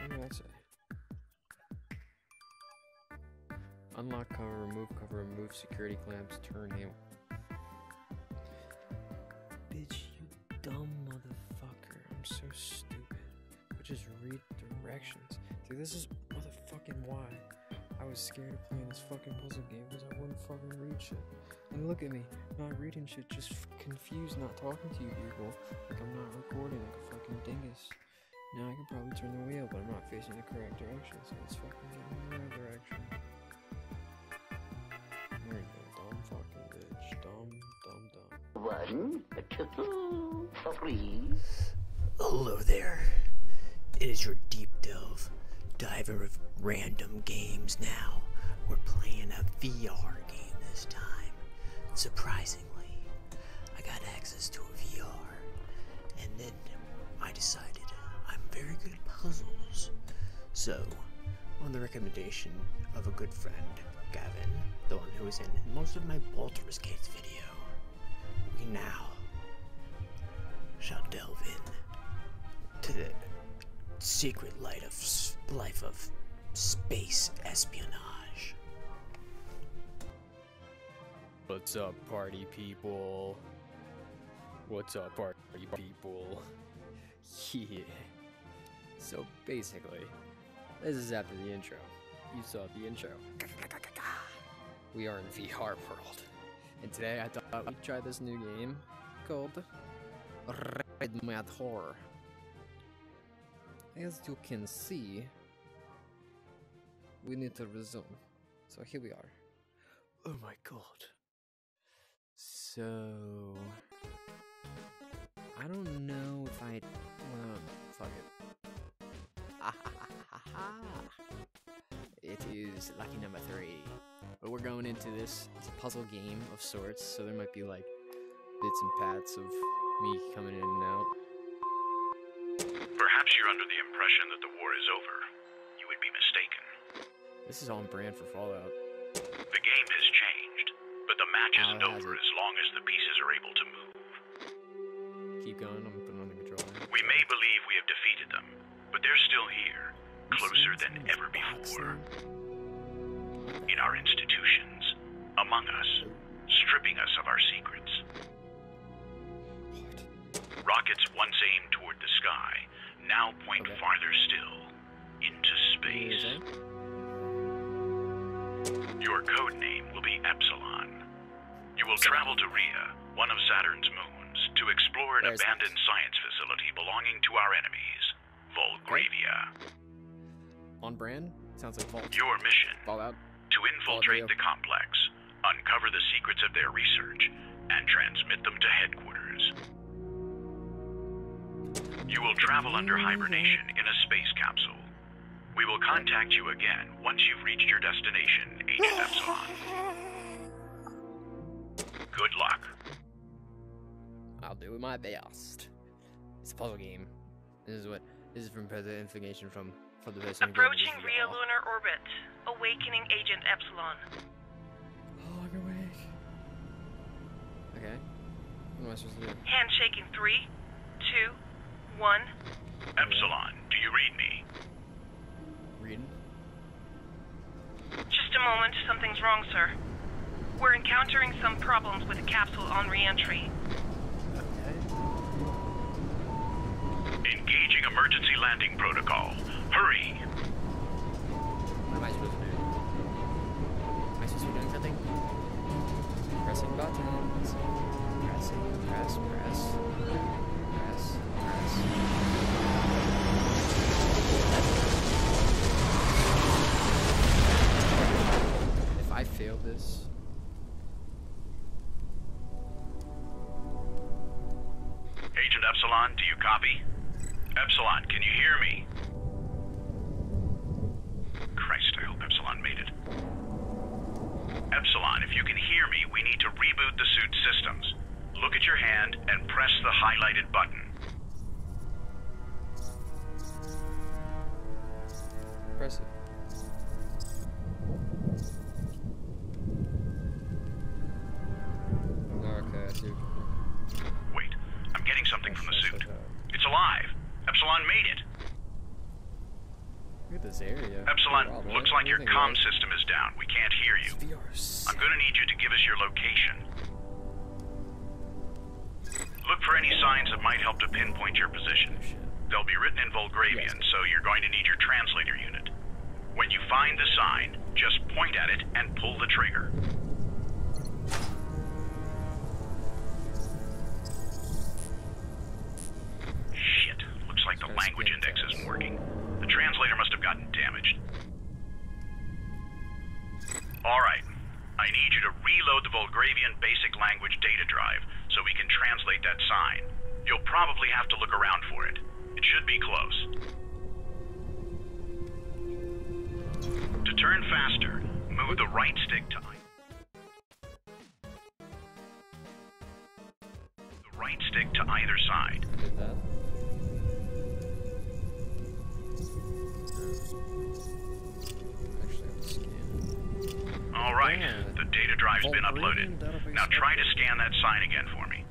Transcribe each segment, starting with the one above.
What did that? Unlock cover, remove cover, remove security clamps, turn handle. Bitch, you dumb motherfucker. I'm so stupid. I just read directions. Dude, this is motherfucking why I was scared of playing this fucking puzzle game because I wouldn't fucking read shit. And look at me, not reading shit, just confused, not talking to you people. Like I'm not recording like a fucking dingus. Now I can probably turn the wheel, but I'm not facing the correct direction, so let's fucking get in the right direction. There you go, dumb fucking bitch. Dumb, dumb, dumb. One, two, three. Hello there. It is your deep delve diver of random games now. We're playing a VR game this time. Surprisingly, I got access to a VR, and then I decided I'm very good puzzles. So, on the recommendation of a good friend, Gavin, the one who was in most of my Baldur's Gates video, we now shall delve in to the secret light of life of space espionage. What's up, party people? What's up, party people? Yeah. So basically, this is after the intro. You saw the intro. We are in VR world. And today I thought we'd try this new game called Red Mad Horror. As you can see, we need to resume. So here we are. Oh my god. So I don't know if I it. it is lucky number three. But we're going into this it's a puzzle game of sorts, so there might be like bits and pats of me coming in and out. Perhaps you're under the impression that the war is over. You would be mistaken. This is on brand for Fallout. The game has changed, but the match isn't over as long as the pieces are able to move. Keep going, I'm putting on the controller. We may believe we have defeated them, but they're still here, closer than ever before. In our institutions, among us, stripping us of our secrets. Rockets once aimed toward the sky now point farther still into space. Your code name will be Epsilon. You will travel to Rhea, one of Saturn's moons, to explore an abandoned science facility belonging to our enemies, Volgravia. On brand? Sounds like Vault. Your mission Fallout. to infiltrate Volgravia. the complex, uncover the secrets of their research, and transmit them to headquarters. You will travel under hibernation in a space capsule. We will contact you again once you've reached your destination, Agent Epsilon. Good luck. I'll do my best. It's a puzzle game. This is what this is from present information from from the person. who gave me Approaching this Rhea. Lunar Orbit. Awakening Agent Epsilon. Oh, I'm awake. Okay. What am I supposed to do? Handshake in three, two, one. Epsilon, do you read me? Reading. Just a moment, something's wrong, sir. We're encountering some problems with the capsule on re-entry. Engaging emergency landing protocol. Hurry! What am I supposed to do? Am I supposed to be doing something? Pressing buttons. Pressing. Press. Press. Press. Press. If I fail this, Agent Epsilon, do you copy? Epsilon, can you hear me? Christ, I hope Epsilon made it. Epsilon, if you can hear me, we need to reboot the suit systems. Look at your hand and press the highlighted button. press it. Okay. Wait, I'm getting something from the suit. It's alive. Epsilon made it. Look at this area. Epsilon, looks like your comm system is down. We can't hear you. This VR is I'm gonna need you to give us your location. Look for any signs that might help to pinpoint your position. They'll be written in Volgravian, so you're going to need your translator unit. When you find the sign, just point at it and pull the trigger. Shit. Looks like the language index isn't working. The translator must have gotten damaged. Alright. I need you to reload the Volgravian basic language data drive so we can translate that sign. You'll probably have to look around for it. It should be close. To turn faster, move the right stick to the right stick to either side. Did data drive's been uploaded. Now try to scan that sign again for me.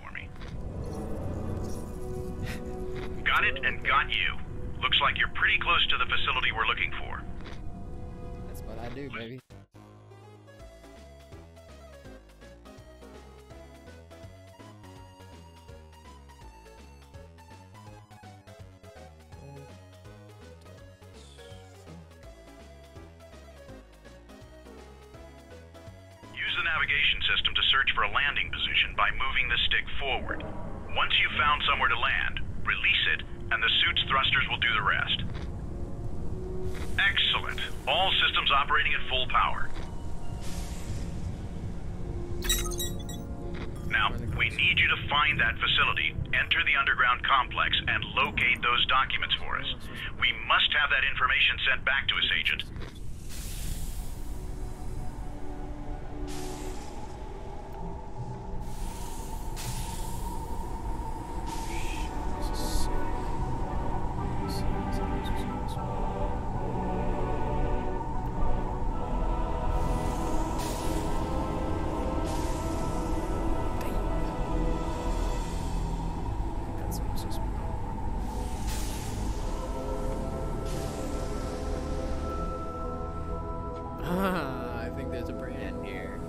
For me. Got it and got you. Looks like you're pretty close to the facility we're looking for. That's what I do, baby. Operating at full power. Now, we need you to find that facility, enter the underground complex, and locate those documents for us. We must have that information sent back to us, Agent. Ah, I think there's a brand here.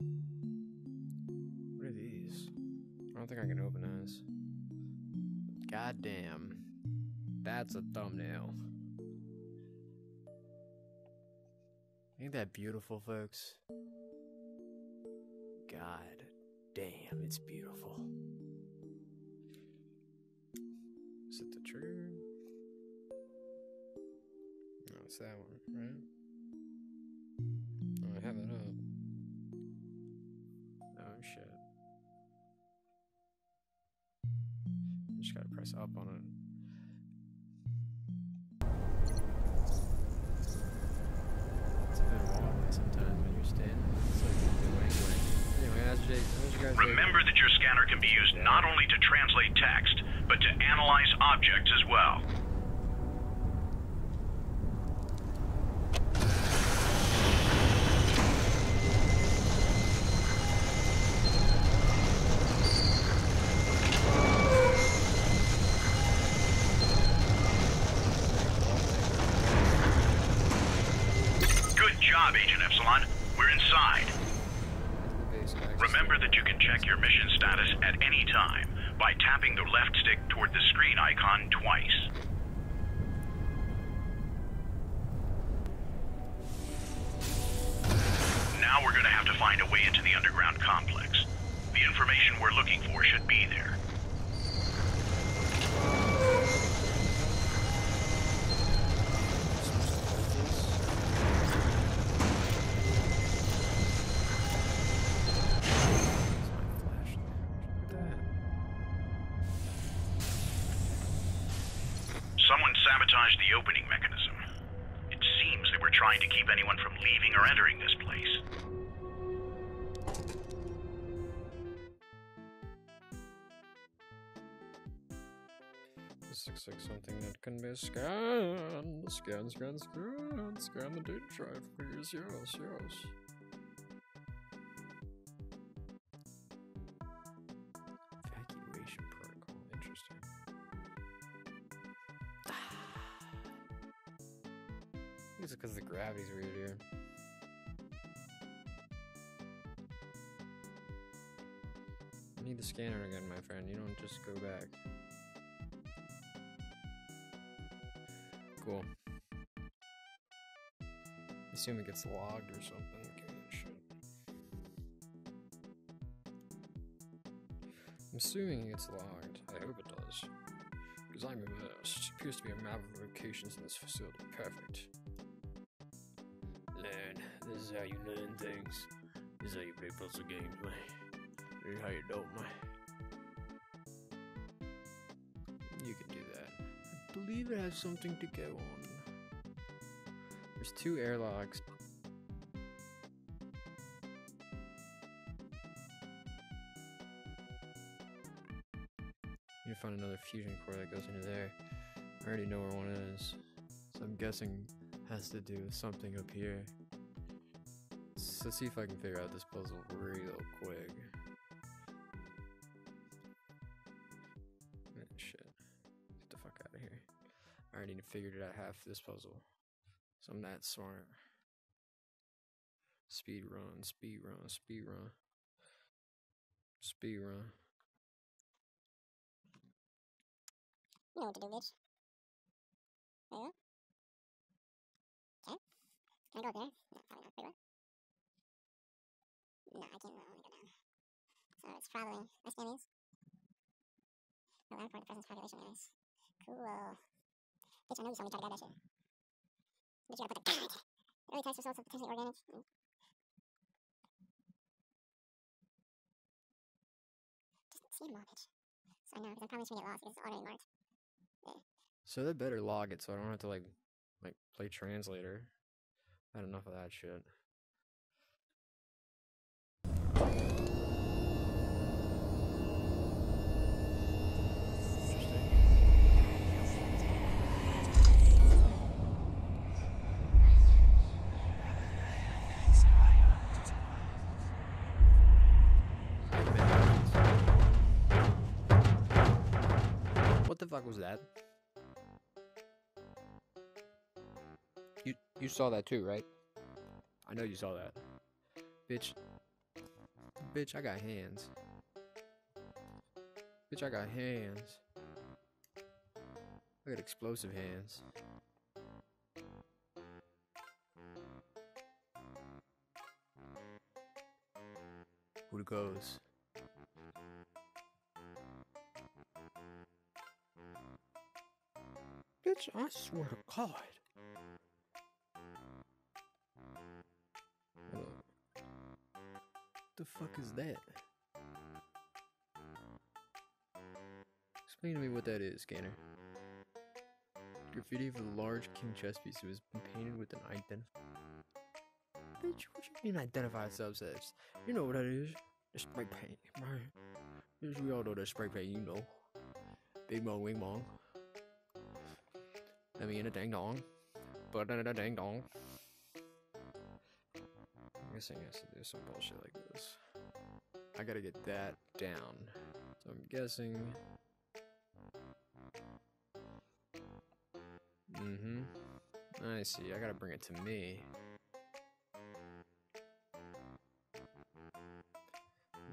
What are these? I don't think I can open those. God damn. That's a thumbnail. Ain't that beautiful, folks? God damn, it's beautiful. Is it the trigger? No, it's that one, right? Remember that your scanner can be used not only to translate text, but to analyze objects as well. Good job, Agent Epsilon. We're inside. the base guys? Remember that you can check your mission status at any time by tapping the left stick toward the screen icon twice. Now we're to have to find a way into the underground complex. The information we're looking for should be there. This looks like something that can be scanned. Scan, scan, scan. Scan the data drive, please. Yes, yes. Assume it gets logged or something. Okay. I'm assuming it gets logged. I hope it does. Because I'm immersed. Appears to be a map of locations in this facility. Perfect. Learn. This is how you learn things. This is how you play puzzle games, man. This is how you don't, man. You can do that. I believe it has something to go on. Two airlocks. You find another fusion core that goes into there. I already know where one is. So I'm guessing has to do with something up here. So let's see if I can figure out this puzzle real quick. Ah, shit. Get the fuck out of here. I already figured out half this puzzle. I'm that smart. Speed run, speed run, speed run. Speed run. You know what to do, bitch. You go. Okay. Can I go up there? No, probably not. Wait, what? No, I can't. No, go oh down. So it's probably. Oh, I'm for the presence population areas. Cool. Bitch, I know you saw me try to grab that shit. You put the God! Early test results potentially organic. Mm. So I know, because I'm probably just gonna get lost it's already marked. So they better log it so I don't have to like like play translator. I had enough of that shit. What the fuck was that? You you saw that too, right? I know you saw that. Bitch. Bitch, I got hands. Bitch, I got hands. I got explosive hands. Who goes? Bitch, I swear to God. Up. The fuck is that? Explain to me what that is, Scanner. Graffiti of a large king chess piece was painted with an ident. Bitch, what you mean identified subsets? You know what that is? The spray paint, right? We all know that spray paint, you know. Big mong, wing mong. Let me in a dang dong. But a dang dong. I'm guessing I have to do some bullshit like this. I gotta get that down. So I'm guessing. Mm hmm. I see. I gotta bring it to me.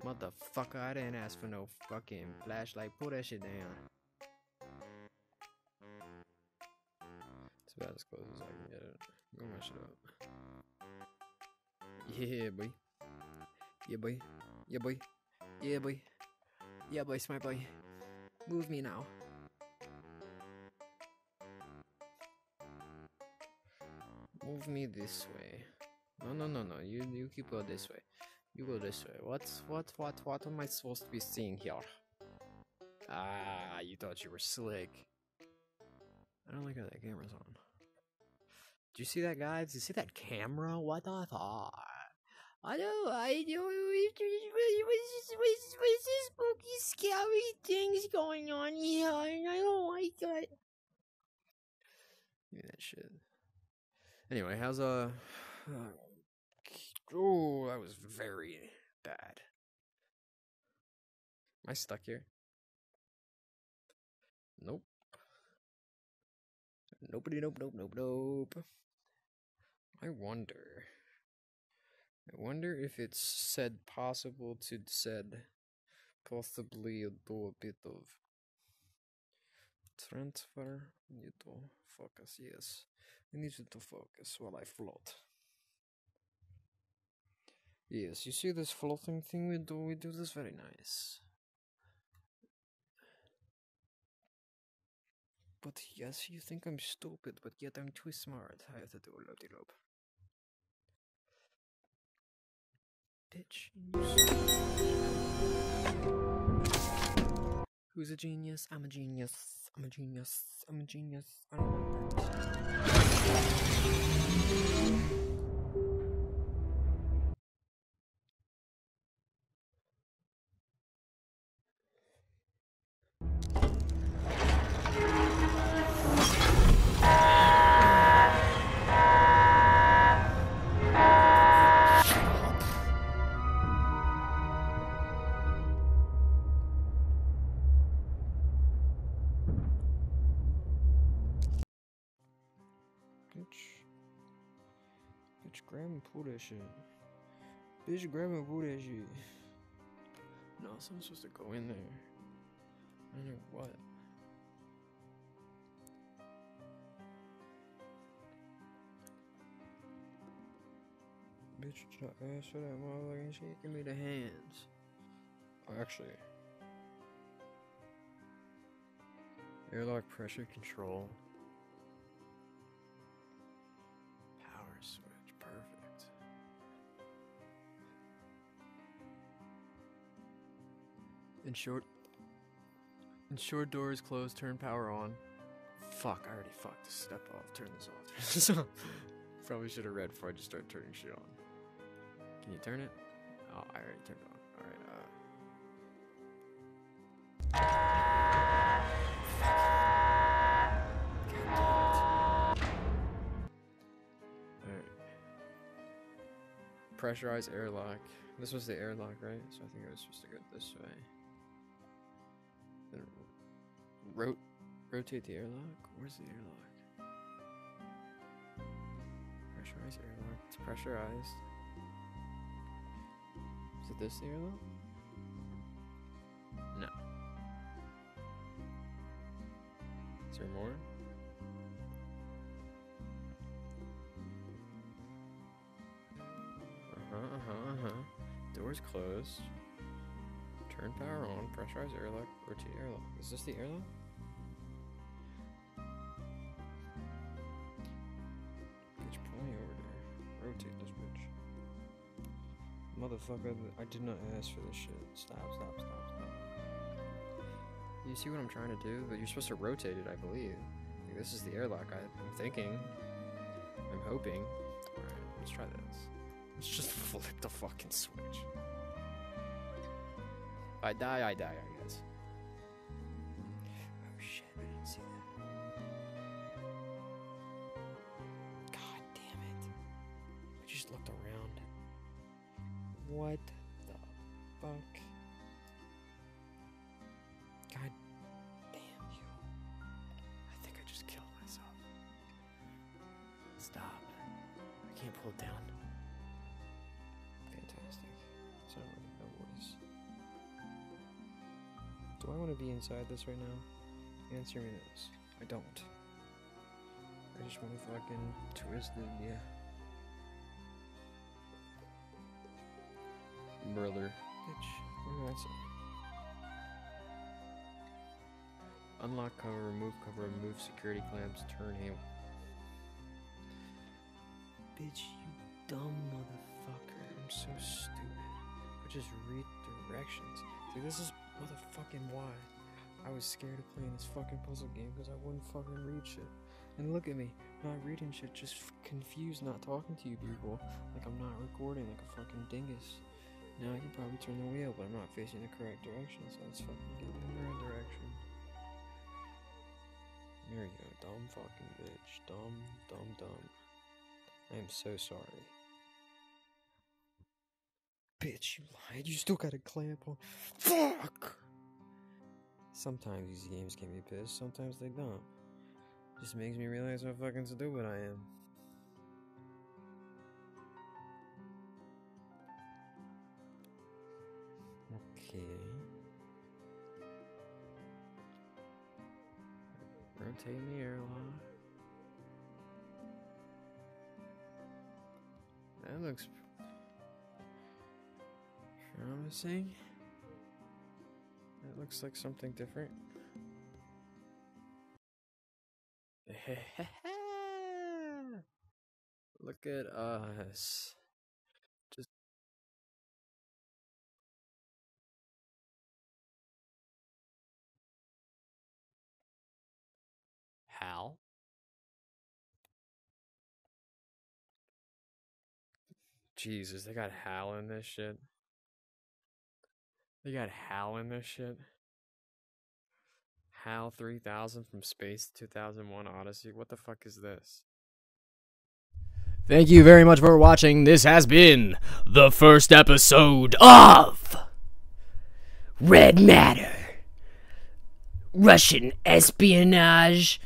Motherfucker, I didn't ask for no fucking flashlight. Pull that shit down. It's about as close as I can get it. Go my shit up. Yeah, boy. Yeah, boy. Yeah, boy. Yeah, boy. Yeah, boy, smart boy. Move me now. Move me this way. No, no, no, no. You, you keep go this way. You go this way. What's what, what, what am I supposed to be seeing here? Ah, you thought you were slick. I don't like how that camera's on. Do you see that, guys? Do you see that camera? What the fuck? I don't. I do. What's this spooky, scary things going on here? And I don't like that. Yeah, that shit. Anyway, how's uh? Oh, that was very bad. Am I stuck here? Nope. Nobody, nope, nope, nope, nope. I wonder. I wonder if it's said possible to said possibly do a bit of transfer. Need to focus, yes. I need you to focus while I float. Yes, you see this floating thing we do? We do this very nice. But yes, you think I'm stupid, but yet I'm too smart. I have to do a loop. Bitch. Who's a genius? I'm a genius. I'm a genius. I'm a genius. I don't. Pull that shit. Bitch, grab and pull that shit. No, someone's supposed to go in there. I don't know what. Bitch, I ask for that motherfucking shit? Give me the hands. Oh, actually. Airlock pressure control. Ensure ensure doors closed, turn power on. Fuck, I already fucked this step off. Turn this off. Probably should have read before I just started turning shit on. Can you turn it? Oh, I already turned it on. Alright, uh. Alright. Pressurized airlock. This was the airlock, right? So I think I was supposed to go this way. Ro- rotate the airlock? Where's the airlock? Pressurized airlock. It's pressurized. Is it this airlock? No. Is there more? Uh huh, uh huh, uh huh. Doors closed. Turn power on. Pressurize airlock. Rotate airlock. Is this the airlock? Motherfucker, I did not ask for this shit. Stop, stop, stop, stop. You see what I'm trying to do? But you're supposed to rotate it, I believe. Like, this is the airlock, I, I'm thinking. I'm hoping. Alright, let's try this. Let's just flip the fucking switch. If I die, I die, I guess. God damn you. I think I just killed myself. Stop. I can't pull it down. Fantastic. So, no voice. Do I want to be inside this right now? Answer me this. I don't. I just want to fucking twist it, yeah. Brother. Bitch, where did I say? Unlock cover, remove cover, remove security clamps, turn handle. Bitch, you dumb motherfucker. I'm so stupid. I just read directions. Dude, this is motherfucking why I was scared of playing this fucking puzzle game because I wouldn't fucking read shit. And look at me, not reading shit, just confused, not talking to you people. Like I'm not recording like a fucking dingus. Now I can probably turn the wheel, but I'm not facing the correct direction, so let's fucking get There you go, dumb fucking bitch. Dumb, dumb, dumb. I am so sorry. Bitch, you lied. You still got a clamp on. Fuck! Sometimes these games can be pissed, sometimes they don't. Just makes me realize how fucking stupid I am. Okay. Rotate the airlock. That looks promising. That looks like something different. Look at us. Jesus, they got Hal in this shit. They got Hal in this shit. HAL 3000 from Space 2001 Odyssey. What the fuck is this? Thank you very much for watching. This has been the first episode of Red Matter Russian espionage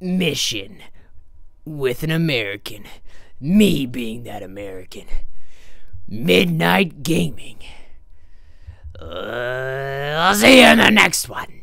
mission with an American. Me being that American. MidNite Gaming. Uh, I'll see you in the next one.